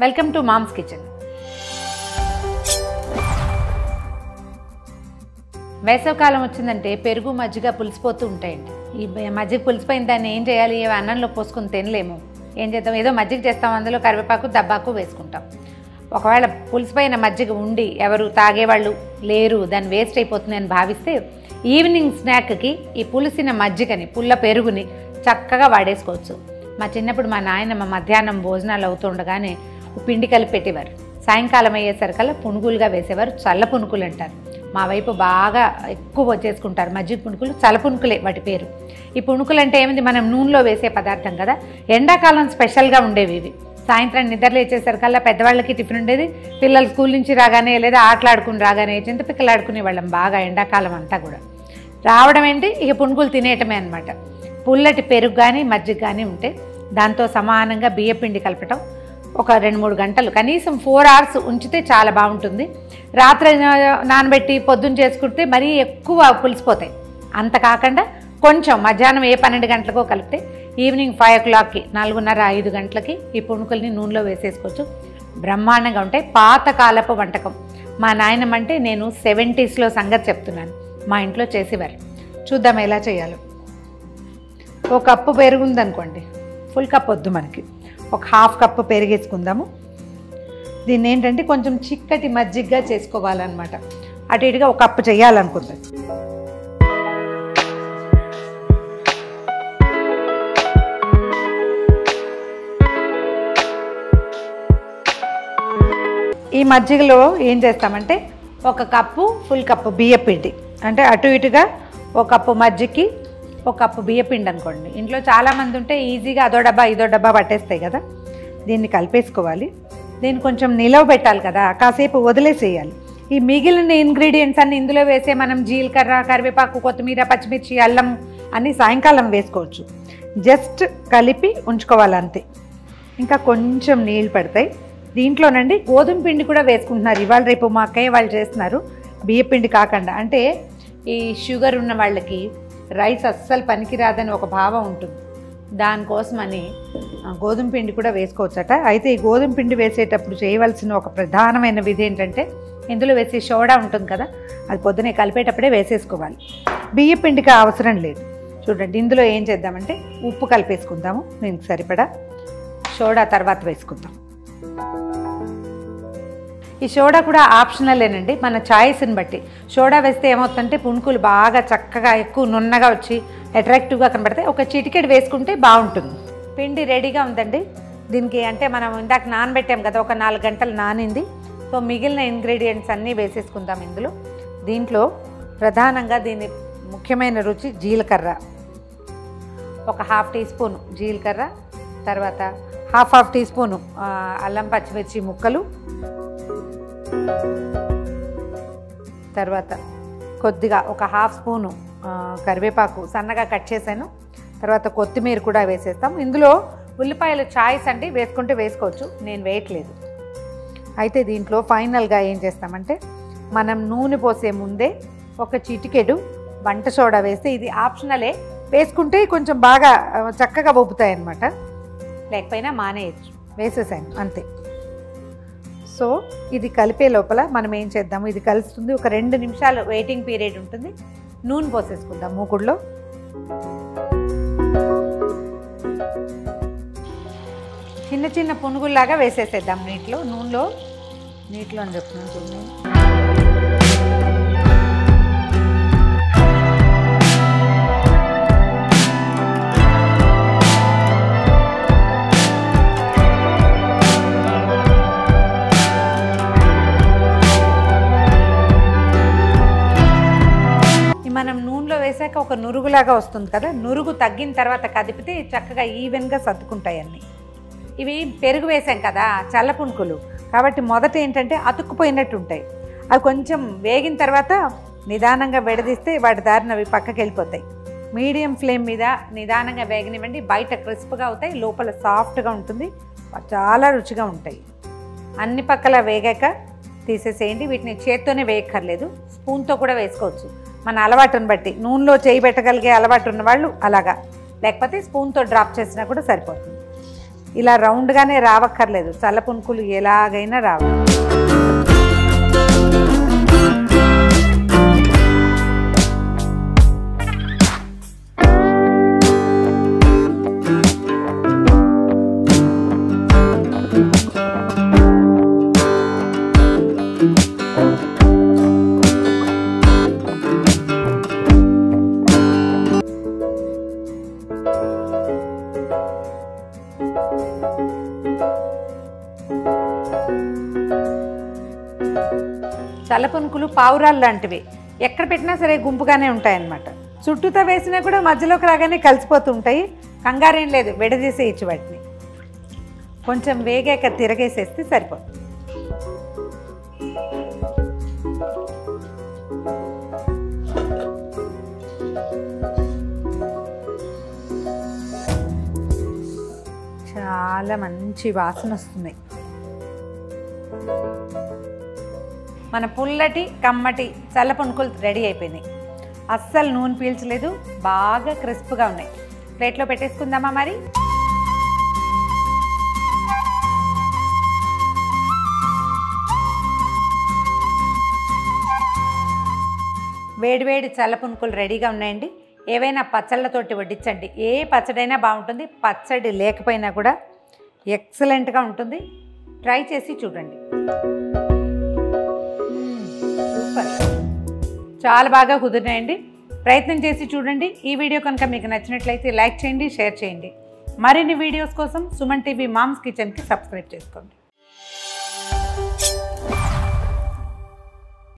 Welcome to moms kitchen. వేసవకాలం వచ్చిందంటే పెరుగు మజ్జిగ పులిసిపోతూ ఉంటాయండి. ఈ మజ్జిగ పులిసిపోయిన దాన్ని ఏం చేయాలి? ఇవి అన్నంలో పోసుకొని తినలేము. ఏం చేద్దాం? ఏదో మజ్జిగ చేస్తాం. అందులో కరివేపాకు దబ్బాకు వేసుకుంటాం. ఒకవేళ పులిసిపోయిన మజ్జిగ ఉండి ఎవరు తాగేవాళ్ళు లేరు దాన్ని వేస్ట్ అయిపోతుంది అని భావిస్తే ఈవినింగ్ స్నాక్కి ఈ పులిసిన మజ్జిగని పుల్ల పెరుగుని చక్కగా వాడేసుకోవచ్చు. మా చిన్నప్పుడు మా నాయనమ్మ మధ్యాహ్నం భోజనాలు అవుతుండగానే పిండి కలిపి పెట్టేవారు సాయంకాలం అయ్యేసరికల్లా పునుగులుగా వేసేవారు. చల్ల పునుకులు అంటారు. మా వైపు బాగా ఎక్కువ వచ్చేసుకుంటారు. మజ్జిగ పునుకులు చల్ల పునుకులే వాటి పేరు. ఈ పునుకులు అంటే ఏమిది మనం నూనెలో వేసే పదార్థం కదా. ఎండాకాలం స్పెషల్గా ఉండేవి ఇవి. సాయంత్రం నిద్ర లేచేసరికల్లా పెద్దవాళ్ళకి టిఫిన్ ఉండేది. పిల్లలు స్కూల్ నుంచి రాగానే లేదా ఆటలాడుకుని రాగానే చింతపిక్కలు పిక్కలాడుకునే వాళ్ళం బాగా ఎండాకాలం అంతా కూడా. రావడం ఏంటి? ఇక పునుగులు తినేయటమే అనమాట పుల్లటి పెరుగు కానీ మజ్జిగ కానీ ఉంటే దాంతో సమానంగా బియ్యపిండి కలపటం ఒక రెండు మూడు గంటలు. కనీసం ఫోర్ అవర్స్ ఉంచితే చాలా బాగుంటుంది. రాత్రి నానబెట్టి పొద్దున్న చేసుకుంటే మరీ ఎక్కువ పులిసిపోతాయి. అంత కాకుండా కొంచెం మధ్యాహ్నం ఏ పన్నెండు గంటలకో కలిపితే ఈవినింగ్ ఫైవ్ ఓ క్లాక్కి నాలుగున్నర ఐదు గంటలకి ఈ పుణుకుల్ని నూనెలో వేసేసుకోవచ్చు. బ్రహ్మాండంగా ఉంటాయి. పాతకాలపు వంటకం. మా నాయనమంటే అంటే నేను సెవెంటీస్లో సంగతి చెప్తున్నాను. మా ఇంట్లో చేసేవారు. చూద్దాం ఎలా చేయాలో. ఒక కప్పు పెరుగుందనుకోండి. ఫుల్ కప్ వద్దు మనకి. ఒక హాఫ్ కప్ పెరిగేసుకుందాము. దీన్ని ఏంటంటే కొంచెం చిక్కటి మజ్జిగ్గా చేసుకోవాలన్నమాట. అటు ఇటుగా ఒక కప్పు చేయాలనుకుంటుంది ఈ మజ్జిగలో ఏం చేస్తామంటే ఒక కప్పు ఫుల్ కప్పు బియ్యపిండి. అంటే అటు ఇటుగా ఒక కప్పు మజ్జిగకి ఒక కప్పు బియ్యపిండి అనుకోండి. ఇంట్లో చాలామంది ఉంటే ఈజీగా అదో డబ్బా ఇదో డబ్బా పట్టేస్తాయి కదా. దీన్ని కలిపేసుకోవాలి. దీన్ని కొంచెం నిలవ పెట్టాలి కదా. కాసేపు వదిలేసేయాలి. ఈ మిగిలిన ఇంగ్రీడియంట్స్ అన్ని ఇందులో వేసే మనం జీలకర్ర కరివేపాకు కొత్తిమీర పచ్చిమిర్చి అల్లం అన్నీ సాయంకాలం వేసుకోవచ్చు. జస్ట్ కలిపి ఉంచుకోవాలి అంతే ఇంకా కొంచెం నీళ్ళు పడతాయి. దీంట్లోనండి గోధుమ పిండి కూడా వేసుకుంటున్నారు. ఇవాళ రేపు మా అక్కయ్య వాళ్ళు చేస్తున్నారు. బియ్య పిండి కాకుండా. అంటే ఈ షుగర్ ఉన్న వాళ్ళకి రైస్ అస్సలు పనికిరాదని ఒక భావం ఉంటుంది. దానికోసమని ఆ, గోధుమ పిండి కూడా వేసుకోవచ్చట. అయితే ఈ గోధుమ పిండి వేసేటప్పుడు చేయవలసిన ఒక ప్రధానమైన విధి ఏంటంటే ఇందులో వేసే సోడా ఉంటుంది కదా అది పొద్దునే కలిపేటప్పుడే వేసేసుకోవాలి. బియ్య పిండికి అవసరం లేదు. చూడండి ఇందులో ఏం చేద్దామంటే ఉప్పు కలిపేసుకుందాము. దీనికి సరిపడా సోడా తర్వాత వేసుకుందాం. ఈ సోడా కూడా ఆప్షనలేనండి మన ఛాయిస్ని బట్టి. సోడా వేస్తే ఏమవుతుందంటే పుణుకులు బాగా చక్కగా ఎక్కువ నున్నగా వచ్చి అట్రాక్టివ్గా కనబడతాయి. ఒక చిటికెడు వేసుకుంటే బాగుంటుంది. పిండి రెడీగా ఉందండి. దీనికి అంటే మనం ఇందాక నానబెట్టాం కదా ఒక నాలుగు గంటలు నానింది. సో మిగిలిన ఇంగ్రీడియంట్స్ అన్నీ వేసేసుకుందాం ఇందులో. దీంట్లో ప్రధానంగా దీని ముఖ్యమైన రుచి జీలకర్ర. ఒక హాఫ్ టీ స్పూన్ జీలకర్ర తర్వాత హాఫ్ హాఫ్ టీ స్పూను అల్లం పచ్చిమిర్చి ముక్కలు. తర్వాత కొద్దిగా ఒక హాఫ్ స్పూను కరివేపాకు సన్నగా కట్ చేశాను. తర్వాత కొత్తిమీర కూడా వేసేస్తాం. ఇందులో ఉల్లిపాయలు చాయిస్ అండి వేసుకుంటే వేసుకోవచ్చు. నేను వేయట్లేదు. అయితే దీంట్లో ఫైనల్గా ఏం చేస్తామంటే మనం నూనె పోసే ముందే ఒక చిటికెడు వంట సోడా వేస్తే ఇది ఆప్షనలే. వేసుకుంటే కొంచెం బాగా చక్కగా ఒప్పుతాయి అన్నమాట లేకపోయినా మానేయచ్చు. వేసేసాను అంతే. సో ఇది కలిపే లోపల మనం ఏం చేద్దాము? ఇది కలుస్తుంది. ఒక రెండు నిమిషాలు వెయిటింగ్ పీరియడ్ ఉంటుంది. నూనె పోసేసుకుందాం మూకుడులో. చిన్న చిన్న పునుగుల్లాగా వేసేసేద్దాం నీటిలో నూనెలో. నీటిలో అని చెప్తున్నాను మనం నూనెలో వేసాక ఒక నురుగులాగా వస్తుంది కదా నురుగు తగ్గిన తర్వాత కదిపితే చక్కగా ఈవెన్గా సర్దుకుంటాయి అన్నీ. ఇవి పెరుగు వేసాం కదా చల్ల పుణుకులు కాబట్టి మొదట ఏంటంటే అతుక్కుపోయినట్టు ఉంటాయి. అవి కొంచెం వేగిన తర్వాత నిదానంగా విడదీస్తే వాటి దారిన అవి పక్కకి వెళ్ళిపోతాయి. మీడియం ఫ్లేమ్ మీద నిదానంగా వేగనివ్వండి బయట క్రిస్ప్గా అవుతాయి లోపల సాఫ్ట్గా ఉంటుంది చాలా రుచిగా ఉంటాయి. అన్ని పక్కల వేగాక తీసేసేయండి వీటిని చేత్తోనే వేయక్కర్లేదు స్పూన్తో కూడా వేసుకోవచ్చు. మన అలవాటుని బట్టి నూనెలో చేయి పెట్టగలిగే అలవాటు ఉన్న వాళ్ళు అలాగా. లేకపోతే స్పూన్తో డ్రాప్ చేసినా కూడా సరిపోతుంది. ఇలా రౌండ్గానే రావక్కర్లేదు. చల్ల పునుకులు ఎలాగైనా రావాలి. చల్ల పావురాలు లాంటివి. ఎక్కడ పెట్టినా సరే గుంపుగానే ఉంటాయన్నమాట. చుట్టూతో వేసినా కూడా మధ్యలోకి రాగానే కలిసిపోతుంటాయి కంగారేం లేదు విడదీసేయచ్చు వాటిని. కొంచెం వేగాక తిరగేసేస్తే సరిపోతుంది. చాలా మంచి వాసన వస్తున్నాయి మన పుల్లటి కమ్మటి చల్ల పునుకులు రెడీ అయిపోయినాయి. అస్సలు నూనె పీల్చలేదు బాగా క్రిస్ప్గా ఉన్నాయి. ప్లేట్లో పెట్టేసుకుందామా మరి? వేడివేడి చల్ల పునుకులు రెడీగా ఉన్నాయండి. ఏవైనా పచ్చళ్ళతోటి వడ్డించండి. ఏ పచ్చడైనా బాగుంటుంది. పచ్చడి లేకపోయినా కూడా ఎక్సలెంట్గా ఉంటుంది. ట్రై చేసి చూడండి. సూపర్. చాలా బాగా కుదిరినాయండి. ప్రయత్నం చేసి చూడండి. ఈ వీడియో కనుక మీకు నచ్చినట్లయితే లైక్ చేయండి షేర్ చేయండి. మరిన్ని వీడియోస్ కోసం సుమన్ టీవీ మామ్స్ కిచెన్కి సబ్స్క్రైబ్ చేసుకోండి.